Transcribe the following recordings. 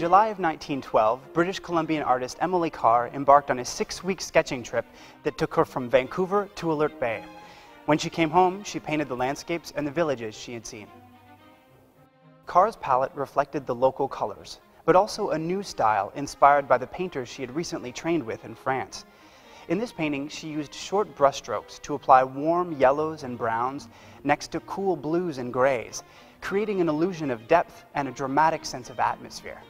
July of 1912, British Columbian artist Emily Carr embarked on a six-week sketching trip that took her from Vancouver to Alert Bay. When she came home, she painted the landscapes and the villages she had seen. Carr's palette reflected the local colors, but also a new style inspired by the painters she had recently trained with in France. In this painting, she used short brushstrokes to apply warm yellows and browns next to cool blues and grays, creating an illusion of depth and a dramatic sense of atmosphere.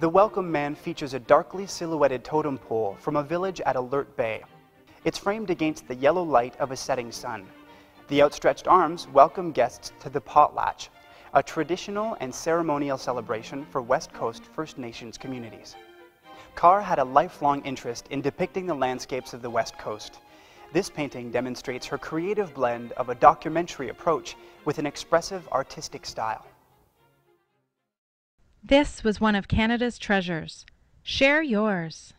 The Welcome Man features a darkly silhouetted totem pole from a village at Alert Bay. It's framed against the yellow light of a setting sun. The outstretched arms welcome guests to the potlatch, a traditional and ceremonial celebration for West Coast First Nations communities. Carr had a lifelong interest in depicting the landscapes of the West Coast. This painting demonstrates her creative blend of a documentary approach with an expressive artistic style. This was one of Canada's treasures. Share yours.